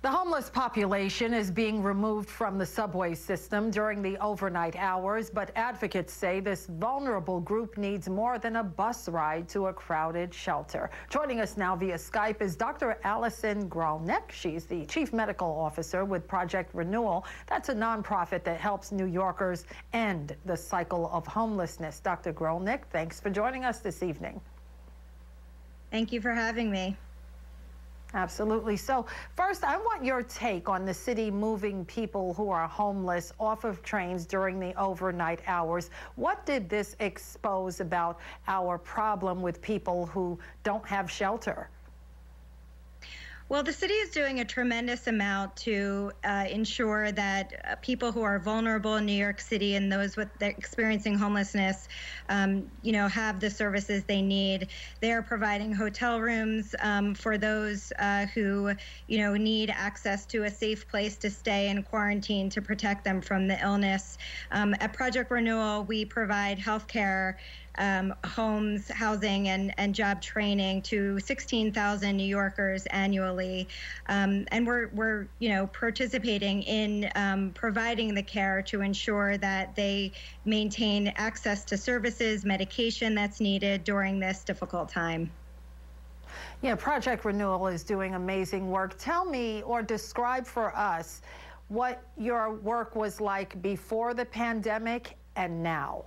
The homeless population is being removed from the subway system during the overnight hours, but advocates say this vulnerable group needs more than a bus ride to a crowded shelter. Joining us now via Skype is Dr. Allison Grolnick. She's the Chief Medical Officer with Project Renewal. That's a nonprofit that helps New Yorkers end the cycle of homelessness. Dr. Grolnick, thanks for joining us this evening. Thank you for having me. Absolutely. So, first, I want your take on the city moving people who are homeless off of trains during the overnight hours. What did this expose about our problem with people who don't have shelter? Well, the city is doing a tremendous amount to uh, ensure that uh, people who are vulnerable in New York City and those with experiencing homelessness, um, you know, have the services they need. They are providing hotel rooms um, for those uh, who, you know, need access to a safe place to stay in quarantine to protect them from the illness. Um, at Project Renewal, we provide health care um, homes, housing, and, and job training to 16,000 New Yorkers annually. Um, and we're, we're, you know, participating in um, providing the care to ensure that they maintain access to services, medication that's needed during this difficult time. Yeah, Project Renewal is doing amazing work. Tell me or describe for us what your work was like before the pandemic and now.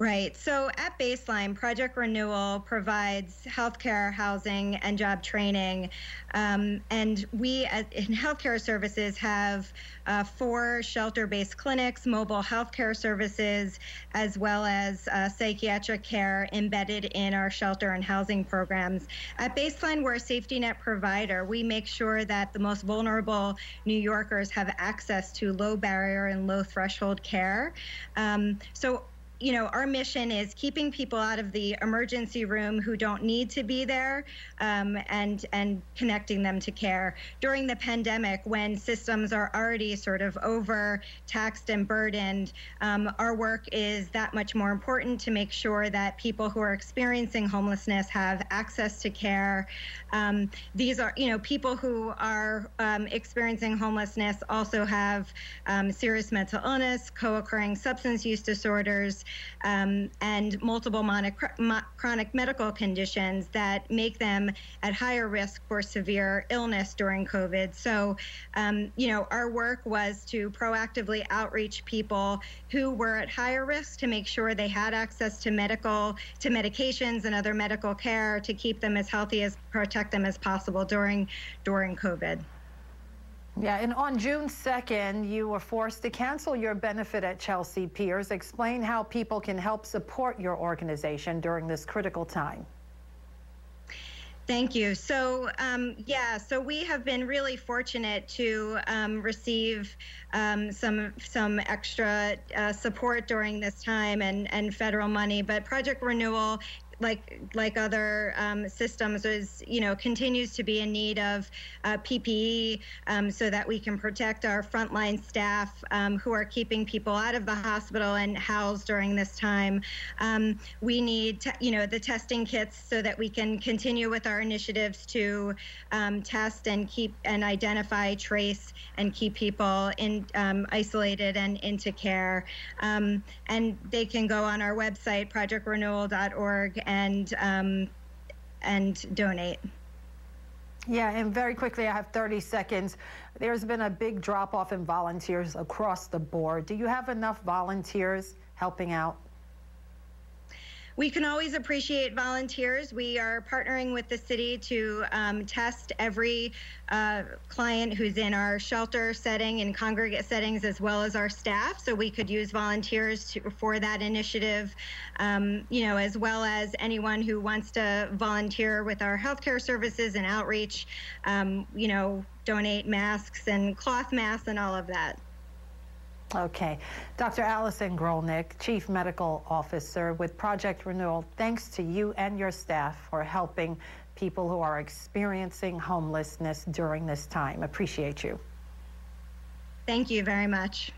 Right. So at baseline, Project Renewal provides healthcare, housing, and job training. Um, and we as, in healthcare services have uh, four shelter based clinics, mobile healthcare services, as well as uh, psychiatric care embedded in our shelter and housing programs. At baseline, we're a safety net provider. We make sure that the most vulnerable New Yorkers have access to low barrier and low threshold care. Um, so you know, our mission is keeping people out of the emergency room who don't need to be there, um, and and connecting them to care during the pandemic when systems are already sort of overtaxed and burdened. Um, our work is that much more important to make sure that people who are experiencing homelessness have access to care. Um, these are, you know, people who are um, experiencing homelessness also have um, serious mental illness, co-occurring substance use disorders um, and multiple chronic medical conditions that make them at higher risk for severe illness during COVID. So, um, you know, our work was to proactively outreach people who were at higher risk to make sure they had access to medical, to medications and other medical care to keep them as healthy as protect them as possible during during COVID. Yeah, and on June 2nd, you were forced to cancel your benefit at Chelsea Piers. Explain how people can help support your organization during this critical time. Thank you. So, um, yeah, so we have been really fortunate to um, receive um, some some extra uh, support during this time and, and federal money. But Project Renewal like like other um, systems is you know continues to be in need of uh, PPE um, so that we can protect our frontline staff um, who are keeping people out of the hospital and housed during this time. Um, we need you know the testing kits so that we can continue with our initiatives to um, test and keep and identify, trace, and keep people in um, isolated and into care. and they can go on our website projectrenewal.org and um, and donate. Yeah, and very quickly, I have 30 seconds. There's been a big drop off in volunteers across the board. Do you have enough volunteers helping out? We can always appreciate volunteers. We are partnering with the city to um, test every uh, client who's in our shelter setting and congregate settings, as well as our staff. So we could use volunteers to, for that initiative, um, you know, as well as anyone who wants to volunteer with our healthcare services and outreach, um, you know, donate masks and cloth masks and all of that. Okay. Dr. Allison Grolnick, Chief Medical Officer with Project Renewal, thanks to you and your staff for helping people who are experiencing homelessness during this time. Appreciate you. Thank you very much.